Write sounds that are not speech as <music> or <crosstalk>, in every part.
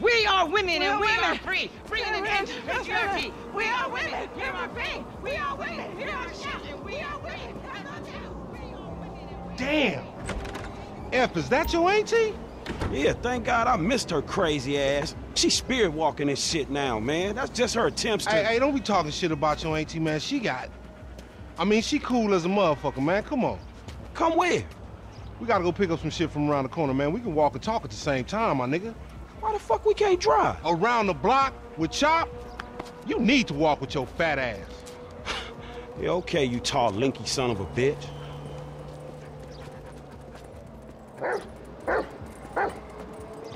We are women We and are we women. are free. Free in the name of patriarchy. We are women. We are free. We are women. We are shouting. We are women. Damn. F, is that your auntie? Yeah, thank God I missed her crazy ass. She's spirit walking and shit now, man. That's just her attempts to. Hey, hey, don't be talking shit about your auntie, man. She got. I mean, she cool as a motherfucker, man. Come on. Come where? We gotta go pick up some shit from around the corner, man. We can walk and talk at the same time, my nigga. Why the fuck we can't drive? Around the block with Chop? You need to walk with your fat ass. <laughs> Yeah, okay, you tall, linky son of a bitch. Come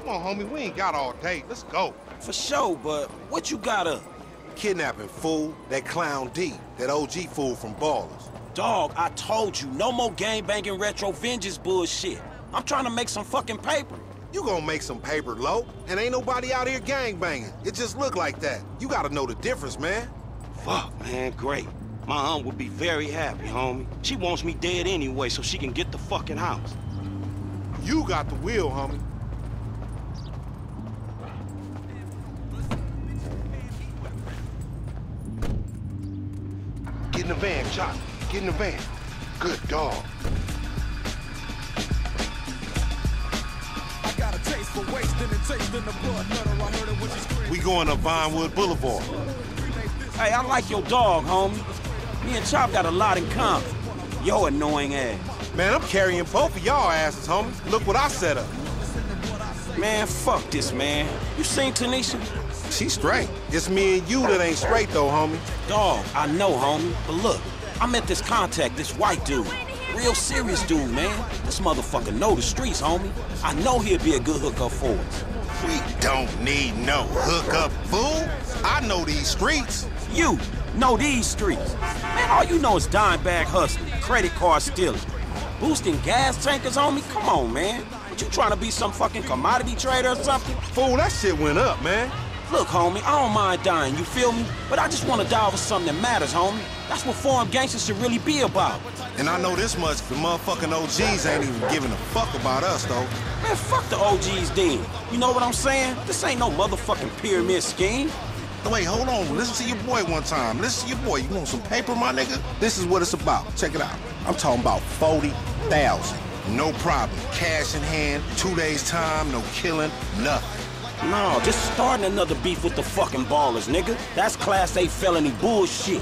on, homie. We ain't got all day. Let's go. For sure, but what you got up? Kidnapping fool, that clown D, that OG fool from Ballas. Dog, I told you, no more gang banging retro vengeance bullshit. I'm trying to make some fucking paper. You gonna make some paper, low, and ain't nobody out here gang banging. It just look like that. You gotta know the difference, man. Fuck, man, great. My aunt would be very happy, homie. She wants me dead anyway so she can get the fucking house. You got the wheel, homie. Get in the van, Chop. Get in the van. Good dog. We going to Vinewood Boulevard. Hey, I like your dog, homie. Me and Chop got a lot in common. Yo annoying ass. Man, I'm carrying both of y'all asses, homie. Look what I set up. Man, fuck this, man. You seen Tanisha? She's straight. It's me and you that ain't straight, though, homie. Dog, I know, homie. But look, I met this contact, this white dude. Real serious dude, man. This motherfucker know the streets, homie. I know he'll be a good hookup for us. We don't need no hookup, fool. I know these streets. You know these streets. Man, all you know is dime bag hustling, credit card stealing, boosting gas tankers, homie. Come on, man. What you trying to be some fucking commodity trader or something? Fool, that shit went up, man. Look, homie, I don't mind dying, you feel me? But I just want to die for something that matters, homie. That's what foreign gangsters should really be about. And I know this much, the motherfucking OGs ain't even giving a fuck about us, though. Man, fuck the OGs then. You know what I'm saying? This ain't no motherfucking pyramid scheme. Wait, hold on. Listen to your boy one time. Listen to your boy. You want some paper, my nigga? This is what it's about. Check it out. I'm talking about 40,000. No problem. Cash in hand, two days time, no killing, nothing. No, just starting another beef with the fucking Ballas, nigga. That's class A felony bullshit.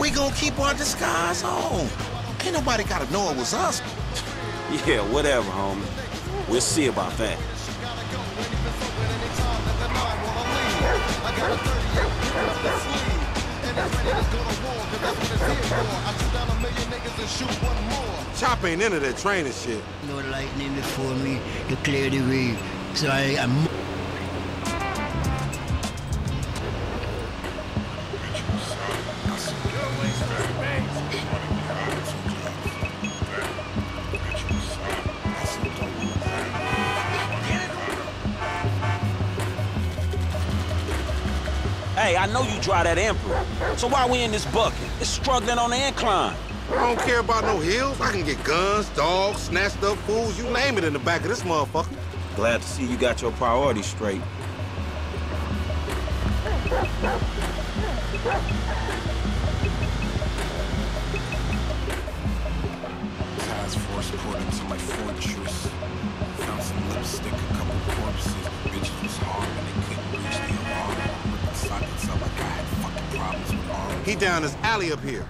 We gonna keep our disguise on. Ain't nobody gotta know it was us. <laughs> Yeah, whatever, homie. We'll see about that. Chop ain't into that training shit. No lightning before me to clear the way. So I am. I know you drive that Emperor. So why we in this bucket? It's struggling on the incline. I don't care about no hills. I can get guns, dogs, snatched up fools, you name it in the back of this motherfucker. Glad to see you got your priorities straight. Task force poured into my fortress. Found some lipstick, a couple corpses. Bitches was hard and they couldn't reach the alarm. Ripping sockets up like I had fucking problems with arms. He down this alley up here.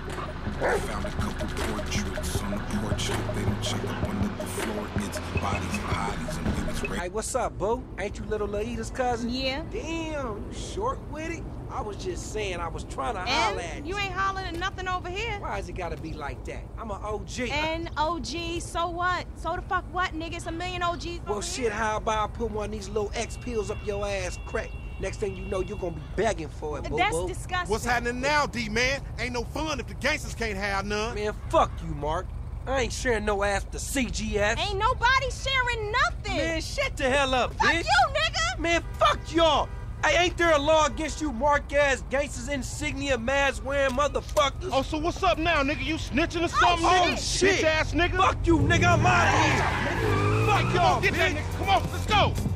I Found a couple portraits on the porch. Hope they don't check up under the floor. It's bodies and bodies and we was Hey, what's up, boo? Ain't you little Laida's cousin? Yeah. Damn, you short with it? I was just saying I was trying to holler at And you. you ain't hollering at nothing over here. Why is it gotta be like that? I'm an OG. And OG, so what? So the fuck what, nigga? It's a million OGs well, over shit, here. how about I put one of these little X pills up your ass crack? Next thing you know, you're gonna be begging for it, boo That's boo. disgusting. What's happening now, D-man? Ain't no fun if the gangsters can't have none. Man, fuck you, Mark. I ain't sharing no ass to CGF. Ain't nobody sharing nothing. Man, shut the hell up, Fuck bitch. you, nigga. Man, fuck y'all. Hey, ain't there a law against you mark-ass gangsters, insignia, mask-wearing motherfuckers? Oh, so what's up now, nigga? You snitching or oh, something, Oh, nigga? shit. Bitch-ass nigga. Fuck you, nigga. I'm out of here. Nigga. Fuck Come y'all, on, get that nigga. Come on, let's go.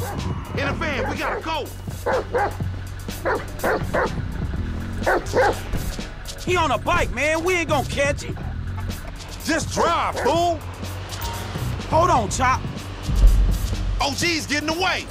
In a van, we gotta go. He on a bike, man. We ain't gonna catch him. Just drive, fool. Hold on, Chop. OG's getting away.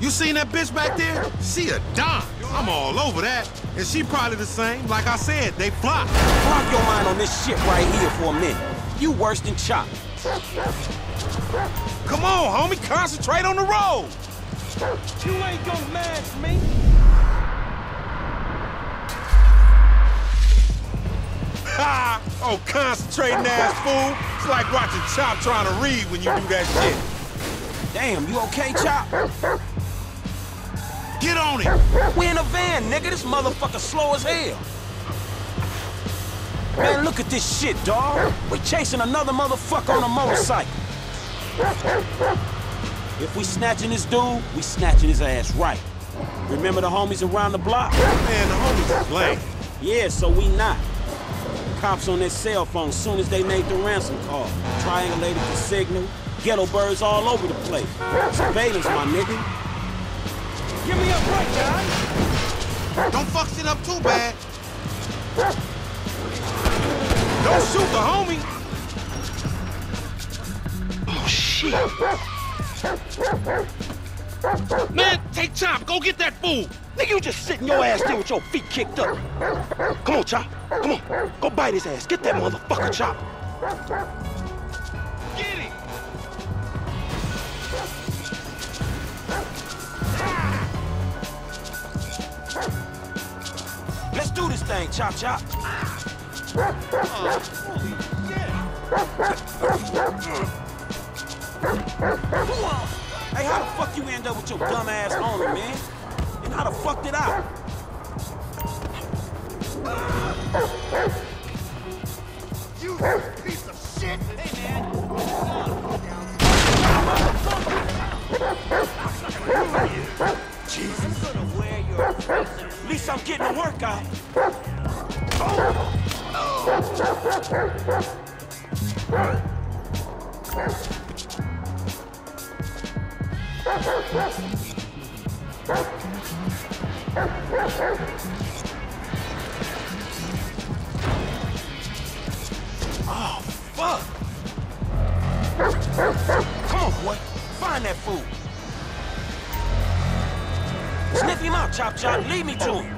You seen that bitch back there? She a dime. I'm all over that. And she probably the same. Like I said, they flop. Block your mind on this shit right here for a minute. You worse than Chop. Come on, homie. Concentrate on the road. You ain't gonna match me. Ha! Oh, concentrating ass fool. It's like watching Chop trying to read when you do that shit. Damn, you okay, Chop? Get on it. We in a van, nigga. This motherfucker slow as hell. Man, look at this shit, dawg. We chasing another motherfucker on a motorcycle. If we snatching this dude, we snatching his ass right. Remember the homies around the block? Man, the homies is lame. Yeah, so we not. Cops on their cell phone soon as they made the ransom call. Triangulated the signal. Ghetto birds all over the place. Surveillance, my nigga. Give me a break, guys. Don't fuck shit up too bad. Don't shoot the homie. Oh, shit. Man, take Chop. Go get that fool. Nigga, you just sitting your ass there with your feet kicked up. Come on, Chop. Come on. Go bite his ass. Get that motherfucker, Chop. Do this thing, Chop Chop. Hey, how the fuck you end up with your dumb ass owner, man? And how the fuck did I? Least I'm getting a workout. Oh, fuck. Come on, boy. Find that fool. Sniff him out, Chop Chop. Lead me to him.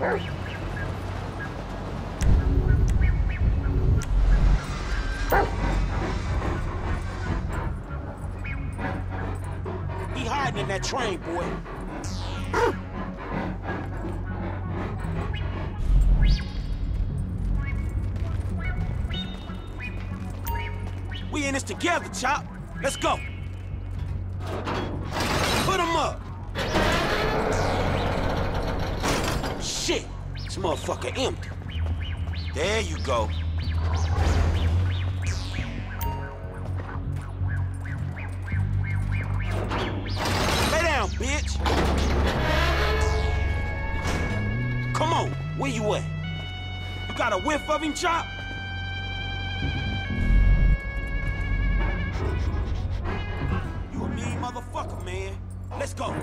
He hiding in that train, boy. We in this together, Chop. Let's go. Motherfucker empty. There you go. Lay down, bitch. Come on, where you at? You got a whiff of him, Chop? You a mean motherfucker, man. Let's go.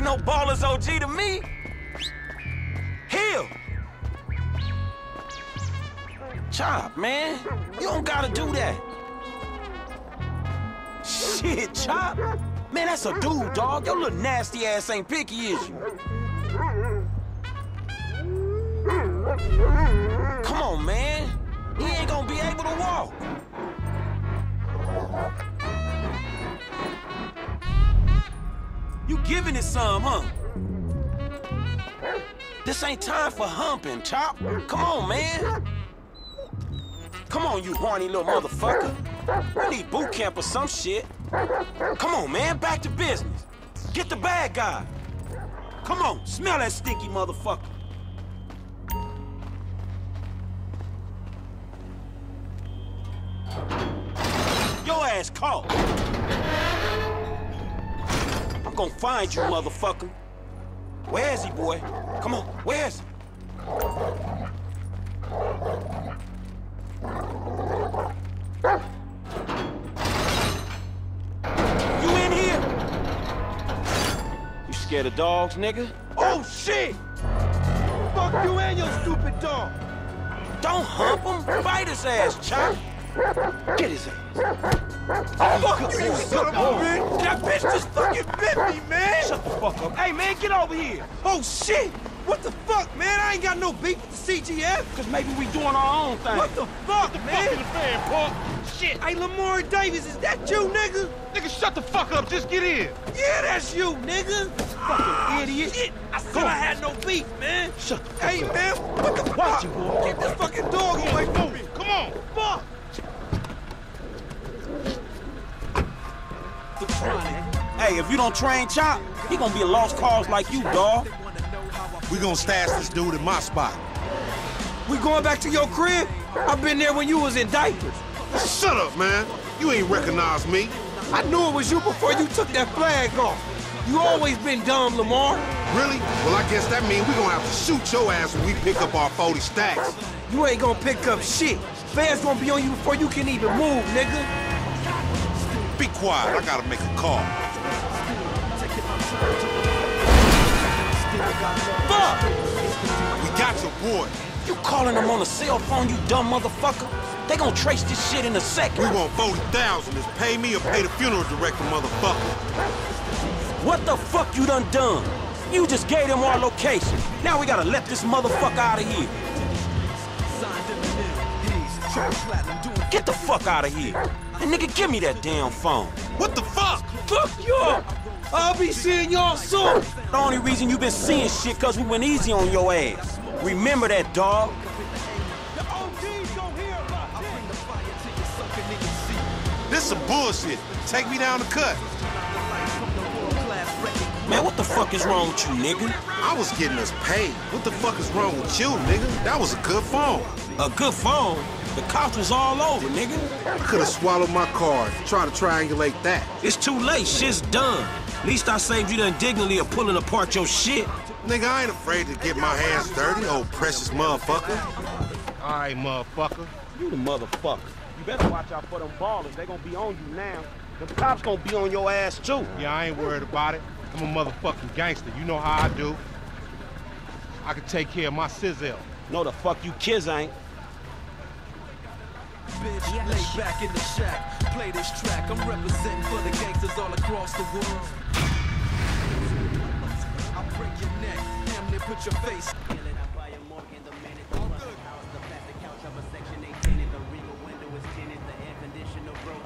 Like no baller's OG to me. Hill. Chop, man. You don't gotta do that. Shit, Chop. Man, that's a dude, dog. Your little nasty ass ain't picky, is you? Come on, man. He ain't gonna be able to walk. You giving it some, huh? This ain't time for humping, Chop. Come on, man. Come on, you horny little motherfucker. You need boot camp or some shit. Come on, man, back to business. Get the bad guy. Come on, smell that stinky motherfucker. Your ass caught. Gonna find you, motherfucker. Where is he, boy? Come on, where is he? You in here? You scared of dogs, nigga? Oh, shit! Fuck you and your stupid dog! Don't hump him. Fight his ass, Chop. Get his ass. Fuck you, you son of a bitch! That bitch just fucking bit me, man! Shut the fuck up. Hey, man, get over here. Oh, shit! What the fuck, man? I ain't got no beef with the CGF! Cause maybe we doing our own thing. What the fuck, man? Fuck the fan, punk. Shit! Hey, Lamar Davis, is that you, nigga? Nigga, shut the fuck up. Just get in. Yeah, that's you, nigga! Fucking ah, idiot! Shit, I said I had no beef, man! Shut the fuck Hey, up. man, what the Watch fuck? it, boy. Get this fucking dog away from me! Come on. Fuck! Hey, if you don't train Chop, he gonna be a lost cause like you, dog. We gonna stash this dude in my spot. We going back to your crib? I've been there when you was in diapers. Shut up, man. You ain't recognize me. I knew it was you before you took that flag off. You always been dumb, Lamar. Really? Well, I guess that means we gonna have to shoot your ass when we pick up our 40 stacks. You ain't gonna pick up shit. Fans gonna be on you before you can even move, nigga. Be quiet. I gotta make a call. Fuck! We got your boy. You calling him on a cell phone, you dumb motherfucker? They gonna trace this shit in a second. We want 40,000. Is pay me or pay the funeral director, motherfucker. What the fuck you done done? You just gave them our location. Now we gotta let this motherfucker out of here. Get the fuck out of here. And nigga, give me that damn phone. What the fuck? Fuck you! I'll be seeing y'all soon! The only reason you been seeing shit cause we went easy on your ass. Remember that, dog. This some bullshit. Take me down the cut. Man, what the fuck is wrong with you, nigga? I was getting us paid. What the fuck is wrong with you, nigga? That was a good phone. A good phone? The cops was all over, nigga. I could have swallowed my card. Try to triangulate that. It's too late, shit's done. At least I saved you the indignity of pulling apart your shit. Nigga, I ain't afraid to get my hands dirty, old precious motherfucker. All right, motherfucker. You the motherfucker. You better watch out for them Ballas. They gonna be on you now. The cops gonna be on your ass too. Yeah, I ain't worried about it. I'm a motherfucking gangster. You know how I do. I can take care of my sizzle. No, the fuck you kids ain't. Bitch, lay back in the shack. Play this track. I'm representing for the gangsters all across the world. I'll break your neck. Damn put your face.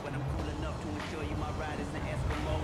When I'm cool enough to ensure you my ride is an Eskimo